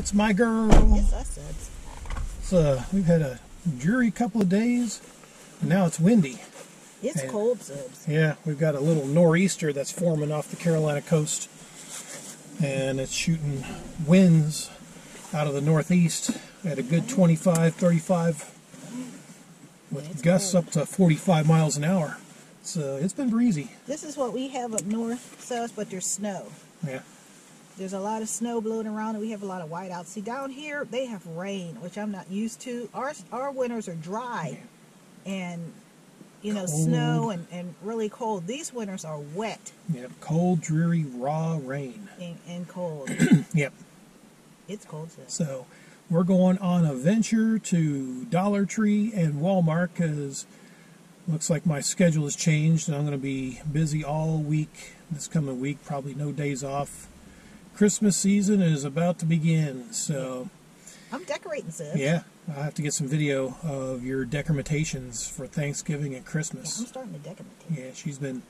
It's my girl. Yes, I said. Uh, we've had a dreary couple of days, and now it's windy. It's Yeah. cold, Zibs. Yeah, we've got a little nor'easter that's forming off the Carolina coast, and it's shooting winds out of the northeast at a good 25, 35, with It's gusts cold. up to 45 miles an hour. So it's been breezy. This is what we have up north, Sus, but there's snow. Yeah, There's a lot of snow blowing around, and we have a lot of whiteouts. See, down here they have rain, which I'm not used to. Our our winters are dry, and you know, Cold. snow and, and really cold. These winters are wet yeah, cold, dreary, raw rain. and, and cold. Yep. it's cold. So we're going on a venture to Dollar Tree and Walmart because looks like my schedule has changed and I'm going to be busy all week this coming week. Probably no days off. Christmas season is about to begin, so I'm decorating, Sus. yeah, I have to get some video of your decrementations for Thanksgiving and Yeah, Christmas. I'm starting to decorate. Yeah, she's been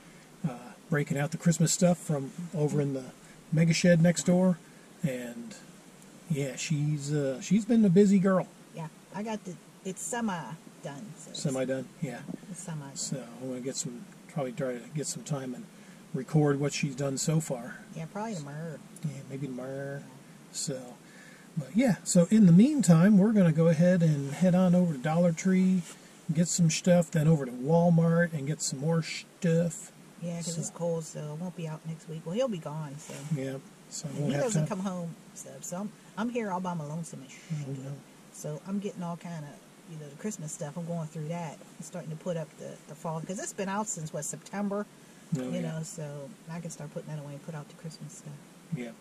uh, breaking out the Christmas stuff from over in the mega shed next door, and yeah, she's uh, she's been a busy girl. Yeah, I got the. It's semi done. Sus. Semi done, yeah. It's semi done. So I'm gonna get some, probably try to get some time and record what she's done so far. Yeah, probably tomorrow. Yeah, maybe tomorrow. So, but yeah. So in the meantime, we're gonna go ahead and head on over to Dollar Tree, get some stuff, then over to Walmart and get some more stuff. Yeah, because So- it's cold, so it won't be out next week. Well, he'll be gone, so. Yeah. So I won't he have doesn't come home, so, so I'm, I'm here all by my lonesome and shit. Oh, no. So I'm getting all kind of, you know, the Christmas stuff. I'm going through that. I'm starting to put up the, the fall because it's been out since what September, You yeah. know. So I can start putting that away and put out the Christmas stuff. Yep.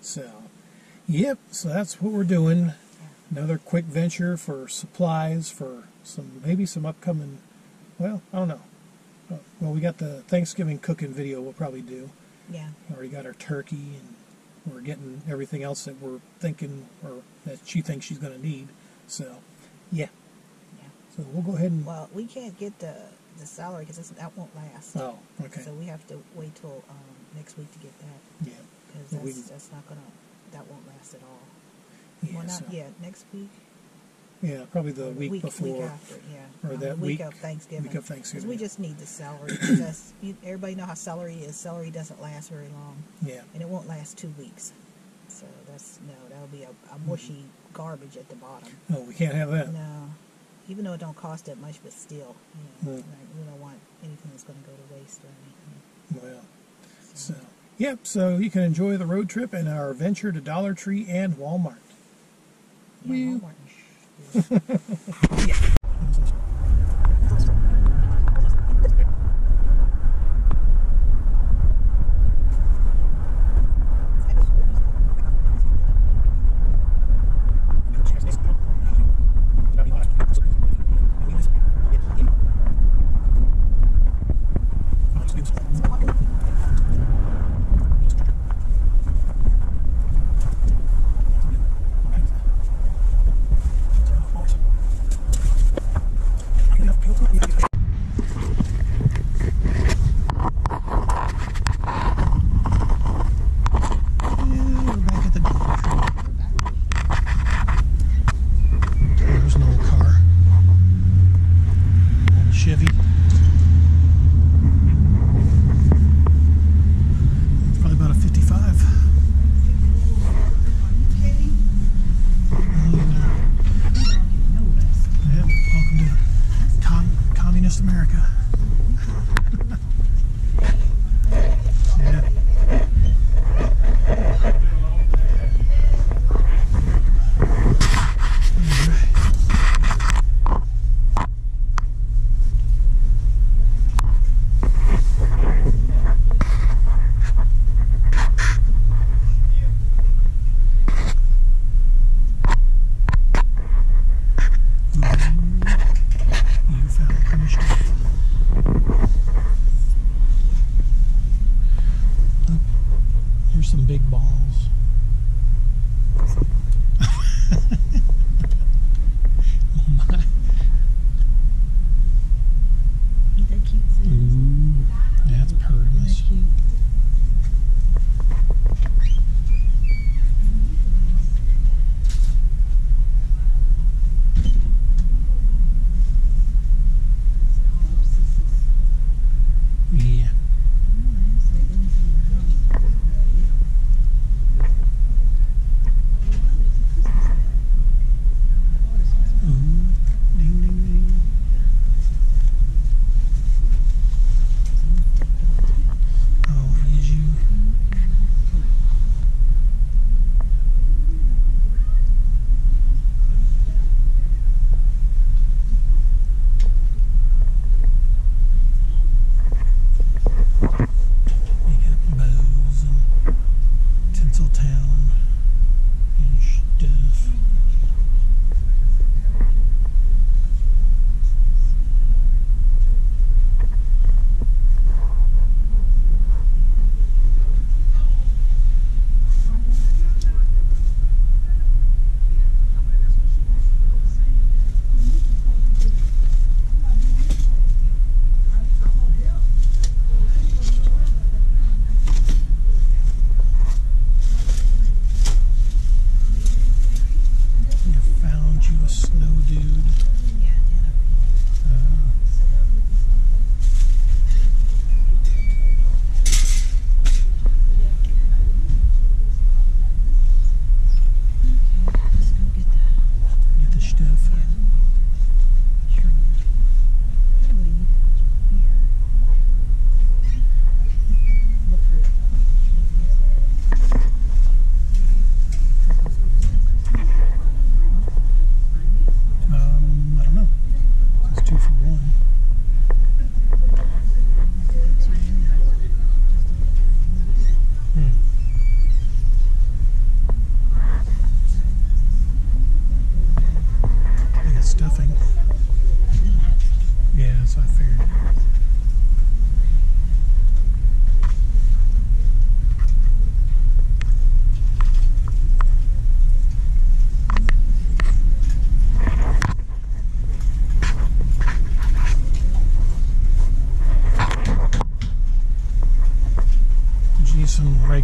So, yep. So that's what we're doing. Another quick venture for supplies for some maybe some upcoming. Well, I don't know. Uh, Well, we got the Thanksgiving cooking video. We'll probably do. Yeah, We already got our turkey, and we're getting everything else that we're thinking or that she thinks she's going to need. So, yeah. yeah. So we'll go ahead and. Well, we can't get the the salary because that won't last. Oh, okay. So we have to wait till um, next week to get that Yeah. because Well, we- that's, that's not gonna that won't last at all. Yeah. well, not so- yet. Next week. yeah. Probably the week, week before. after, yeah, or Um, that week, week- of Thanksgiving. week of Thanksgiving, we yeah. just need the celery. that's you, everybody know how celery is. Celery doesn't last very long, Yeah. and it won't last two weeks. So that's no, that'll be a, a mushy garbage at the bottom. Oh, we can't have that. No, even though it don't cost that much, but still, you know, Mm. like, we don't want anything that's going to go to waste or anything. Well, so yep. So you can enjoy the road trip and our venture to Dollar Tree and Walmart. Yeah, Walmart and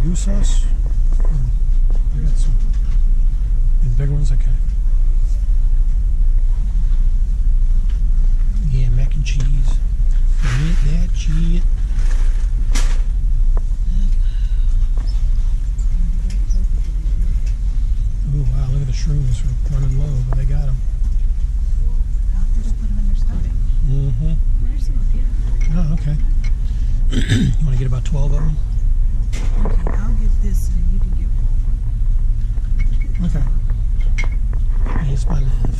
goose sauce. I got some. These big ones, okay. Yeah, mac and cheese. Get that cheese. Oh wow, look at the shrooms running low, but they got them. Mm-hmm. Oh, okay. you want to get about 12 of them? Okay, I'll get this and you can get one. Okay. Here's my list.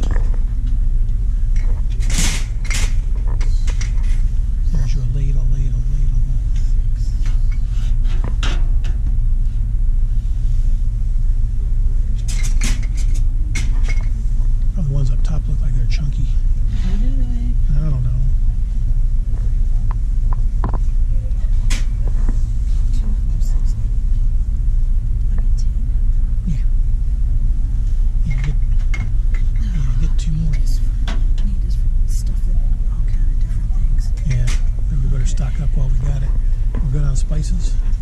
spices.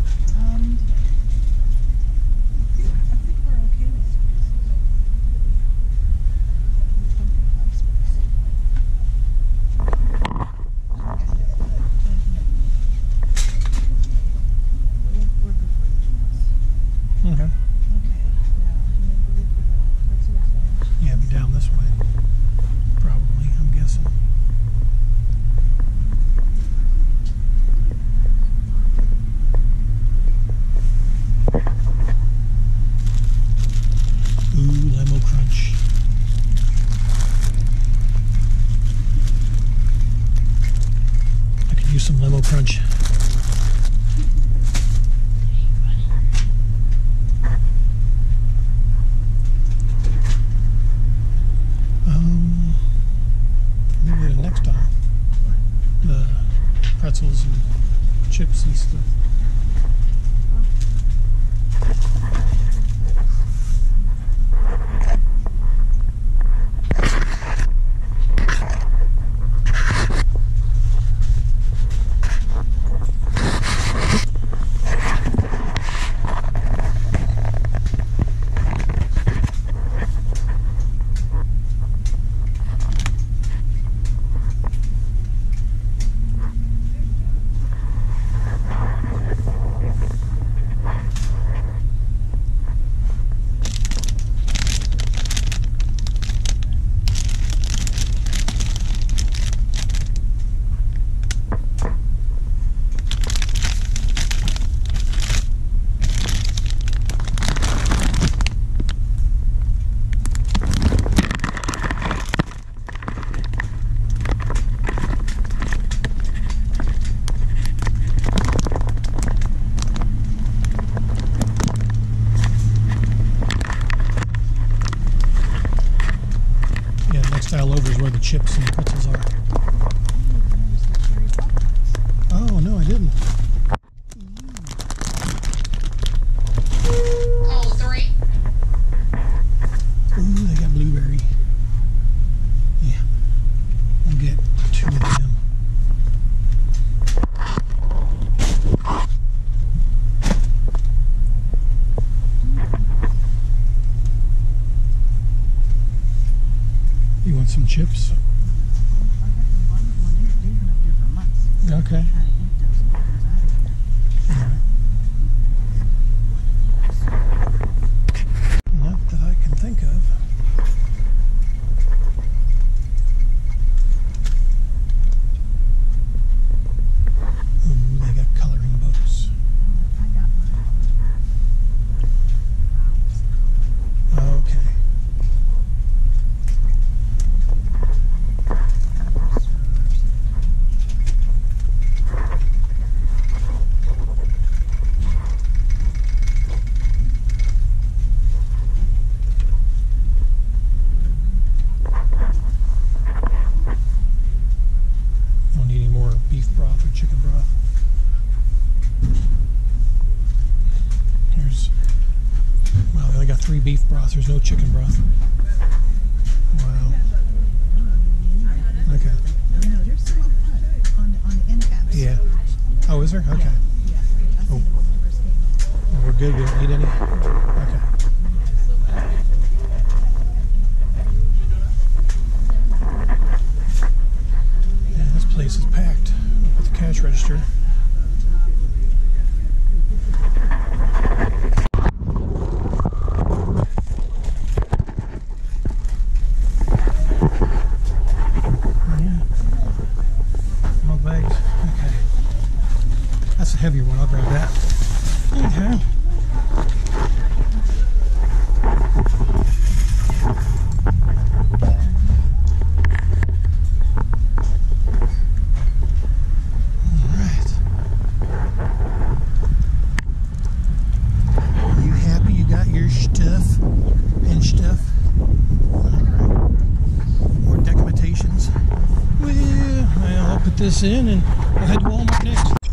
beef broth. There's no chicken broth. Wow. Okay. Yeah. Oh, is there? Okay. Oh. We're good. We don't need any. put this in and we'll head to Walmart next.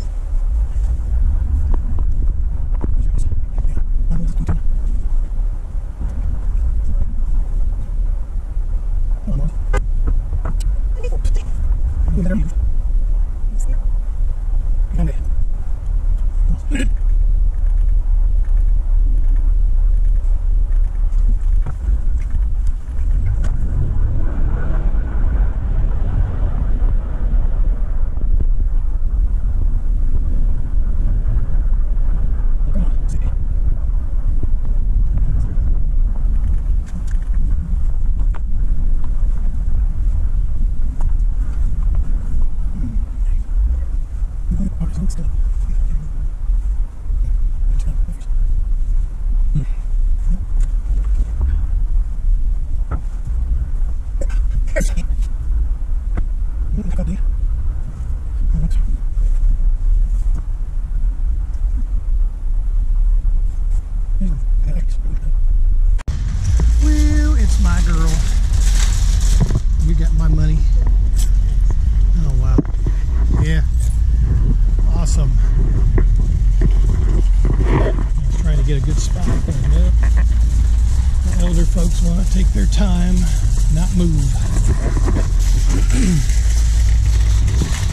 get a good spot for yeah. The elder folks want to take their time, not move.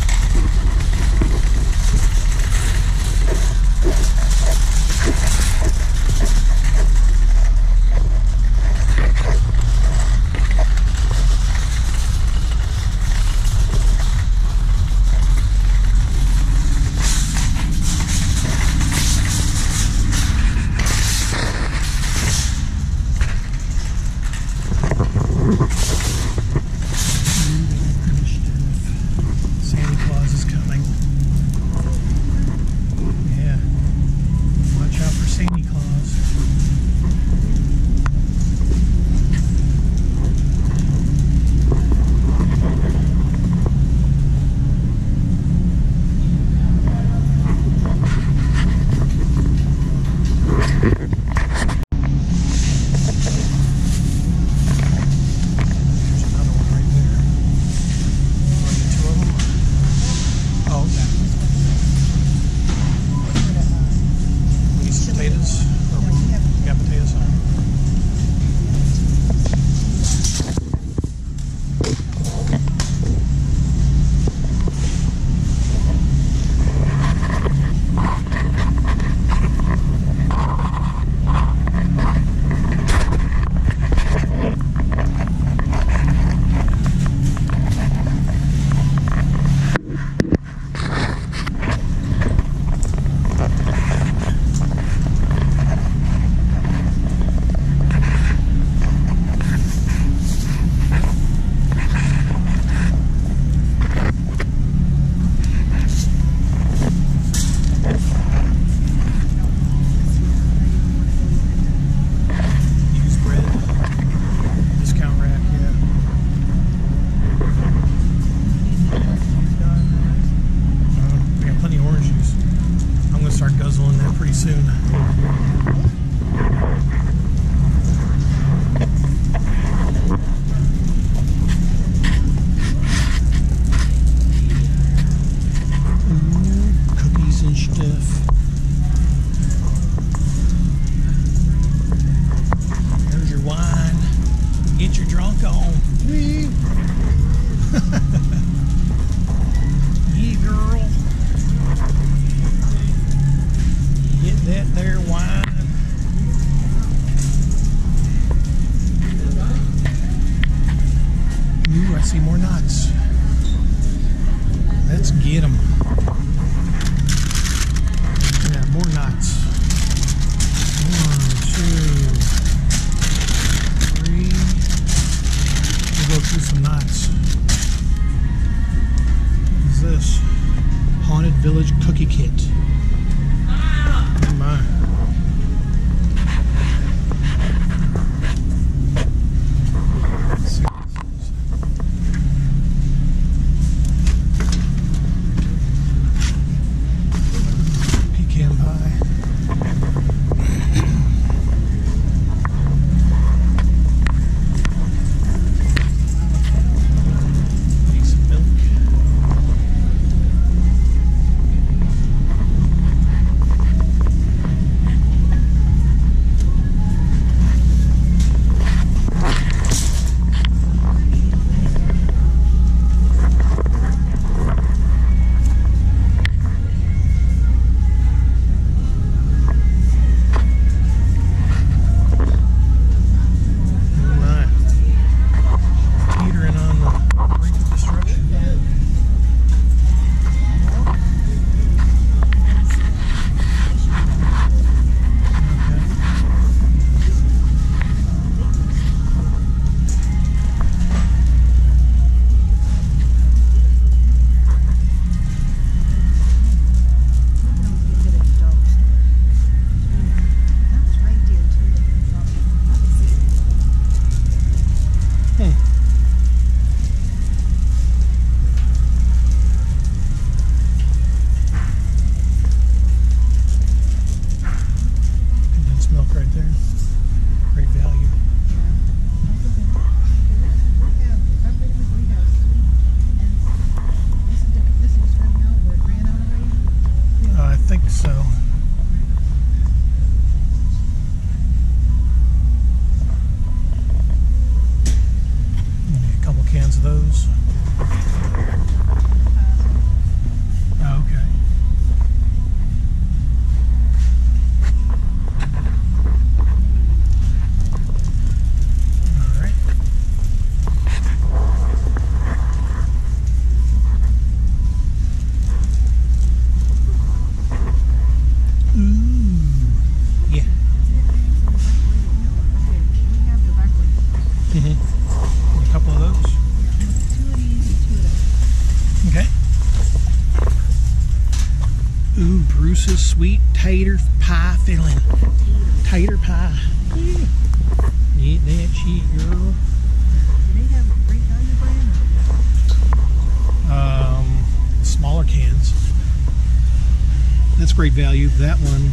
Great value. That one.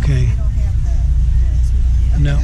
Okay. No.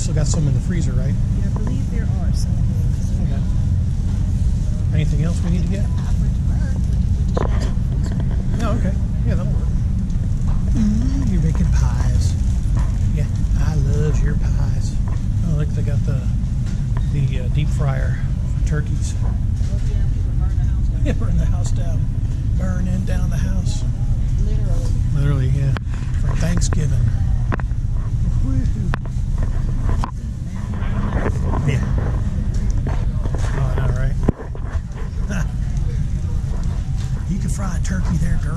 still got some in the freezer, right? Yeah, I believe there are some. Okay. Anything else we need to get? No, okay. Yeah, that'll work. Mm, you're making pies. Yeah, I love your pies. Oh, look, they got the the uh, deep fryer for turkeys. Oh, yeah, burn the house down. Burning down the house. Literally. Literally, yeah. For Thanksgiving. fried turkey there, girl.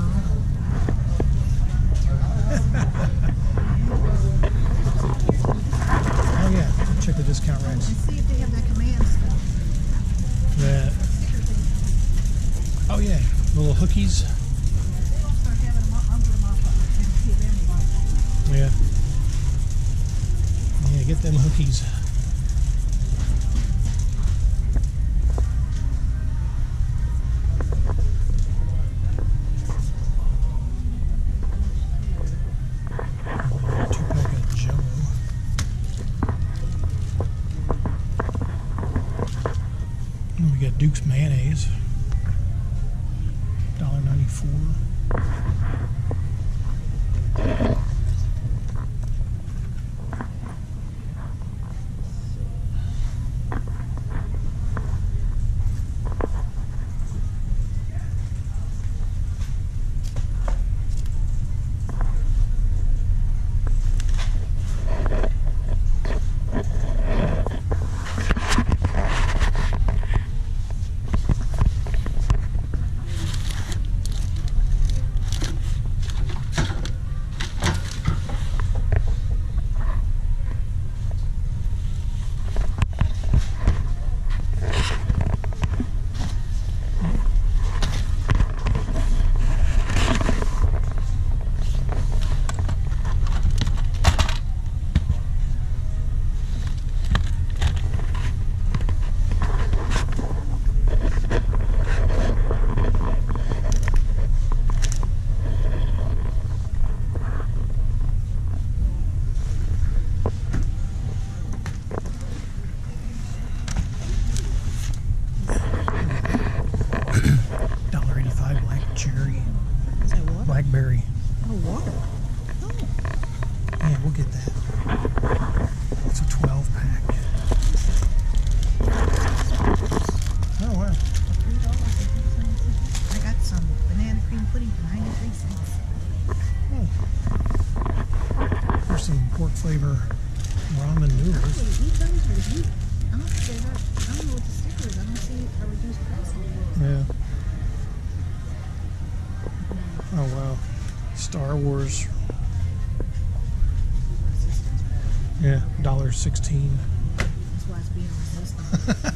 oh yeah, check the discount rates. And see if they have that command stuff. That. Oh yeah, little hookies. Yeah. Yeah, get them hookies. We'll get that. It's a 12 pack. Oh, wow. I got some banana cream pudding for ninety-three cents. Hmm. There's some pork flavor ramen noodles. Would eat those or would? I don't think they got. I don't know what the sticker is. I don't see a reduced price. Yeah. Oh, wow. Star Wars. Sixteen. That's why it's being resistant.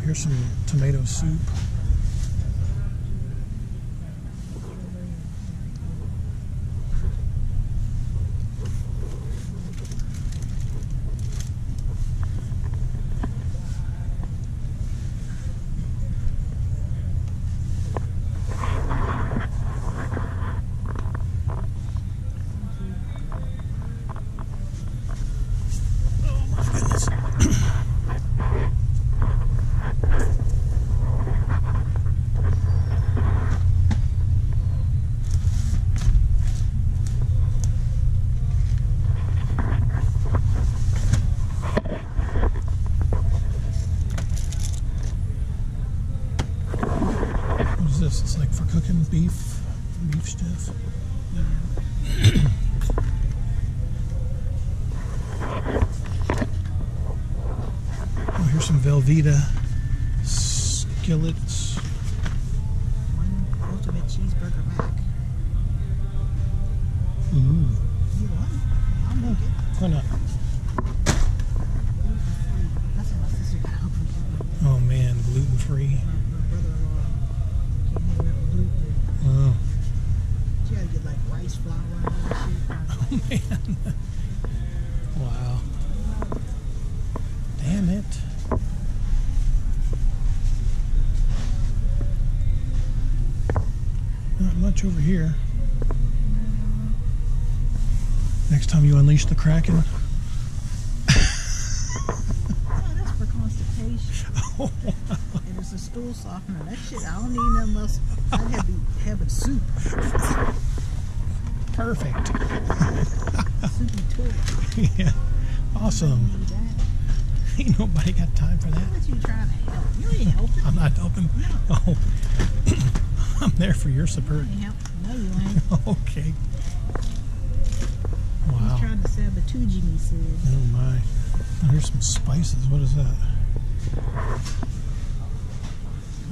Here's some tomato soup. Oh my goodness. What is this? It's like for cooking beef, beef stuff. Oh, here's some Velveeta skillets. Unleash the Kraken. Oh, that's for constipation. and it's a stool softener. That shit, I don't need nothing else. I'd have be having soup. Perfect. Soupy toilet. yeah. Awesome. Ain't nobody got time for that. What you trying to help? You ain't helping. I'm not helping. Oh, I'm there for your support. You ain't. No, you ain't. Okay. He's Wow. trying to sabotage me, said. Oh my. Oh, here's some spices. What is that? I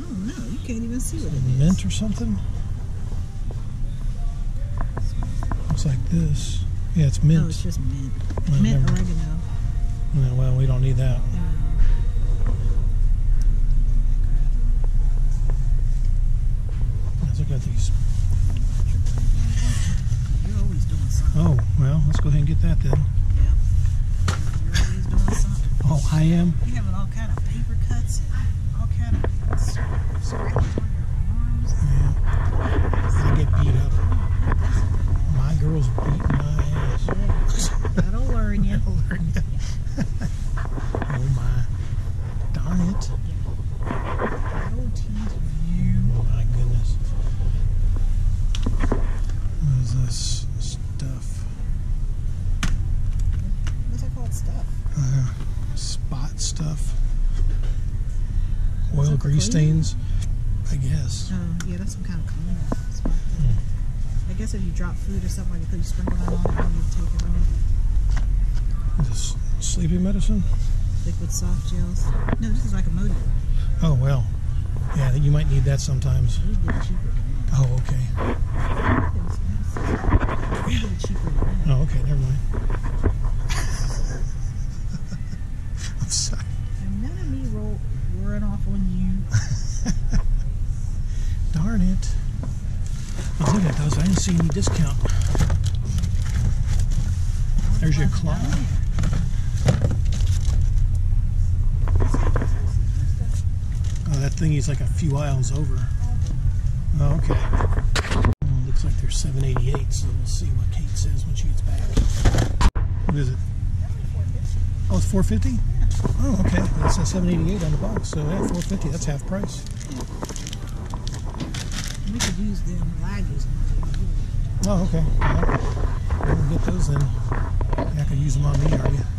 don't know. You can't even see what it is. Mint or something? Looks like this. Yeah, it's mint. No, it's just mint. Well, mint never- oregano. No, well, we don't need that. Let's look at these. You're always doing something. Oh, well, let's go ahead and get that then. Yeah. You're doing something. Oh, I am. You having all kind of paper cuts, all kind of s- scratches on your arms. Yeah. I get beat up. My girl's beating my ass. Yeah. That'll learn you. Oh my. Darn it. That'll teach you. Oh my goodness. What is this stuff? What's that called? Stuff. Uh, spot stuff. Is Oil that for grease cleaning? Stains. I guess. Oh, yeah, that's some kind of cleaner. spot thing. Hmm. I guess if you drop food or something like that, you sprinkle that on it and you take it off. This sleeping medicine? Liquid soft gels. No, this is like a Modi. Oh well. Yeah, you might need that sometimes. We get it cheaper than that. Oh, okay. We get it cheaper than that. Oh, okay, never mind. See any discount. There's your claw. Oh, that thingy's like a few aisles over. Oh, okay. Well, looks like they're 788, so we'll see what Kate says when she gets back. What is it? Oh, it's 450? Oh, okay. It says 788 on the box, so yeah, 450. That's half price. We could use them. Lag use them. Oh, okay. Well, we'll get those then. Yeah, I could use them on me, are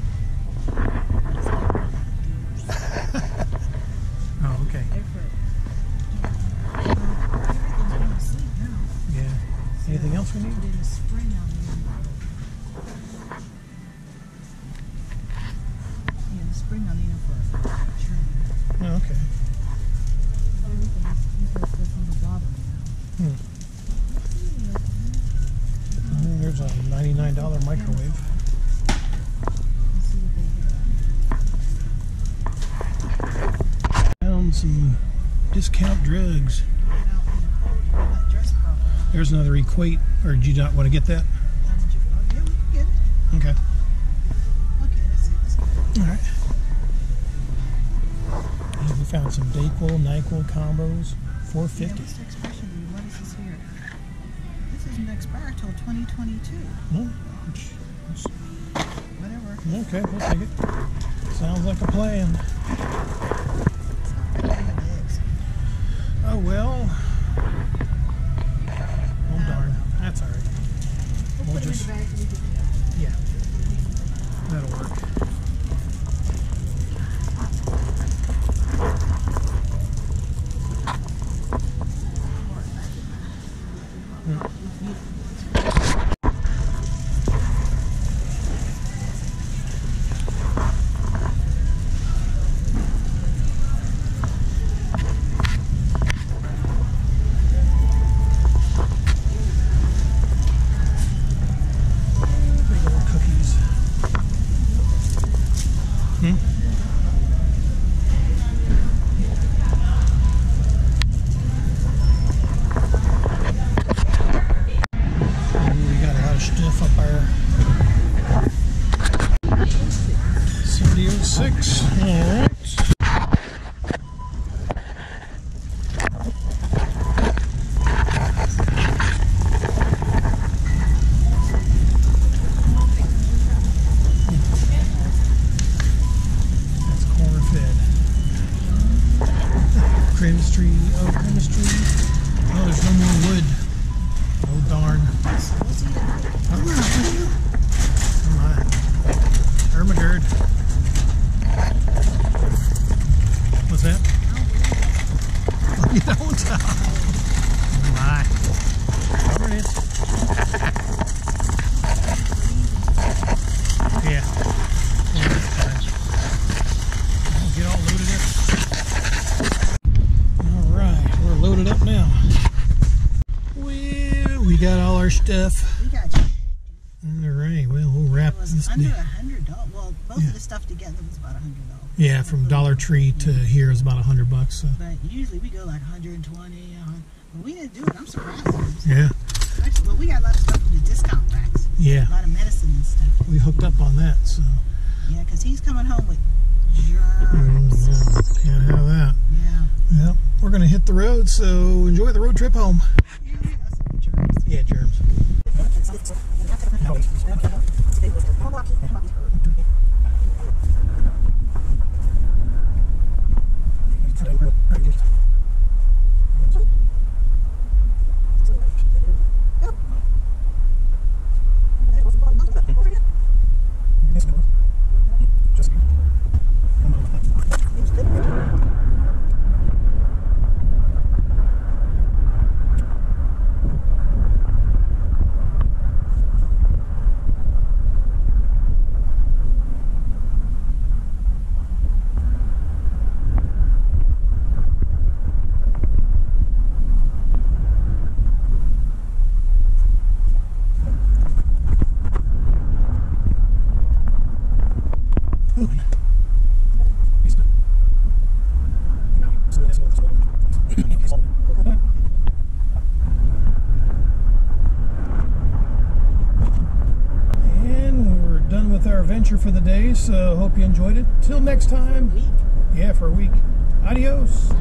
There's another Equate. Or do you not want to get that? Haven't you? Yeah, we can get it. Okay. Okay, let's see. Let's get it. All right. Yeah, we found some Dayquil, Nyquil combos, 450. what's the expression? What is this here? This isn't expire till 2022. No, Whatever. okay, we'll take it. Sounds like a plan. Stuff. We got you. All right, well, we'll wrap this. under a hundred dollars. Well, both Yeah. of the stuff together was about a hundred dollars. Yeah, from Dollar Tree to here is about a hundred bucks. So. But usually we go like 120. Uh, but we didn't do it. I'm surprised. Yeah, Actually, well, we got a lot of stuff with the discount racks. yeah, A lot of medicine and stuff. we hooked up on that. So Yeah, because he's coming home with mm, germs. yeah, can't have that. Yeah. Yep, we're gonna hit the road. So enjoy the road trip home. Yeah, we got some germs. Yeah, germs. And we're done with our adventure day, so uh, hope you enjoyed it. Till next time. Yeah, for a week. Adios.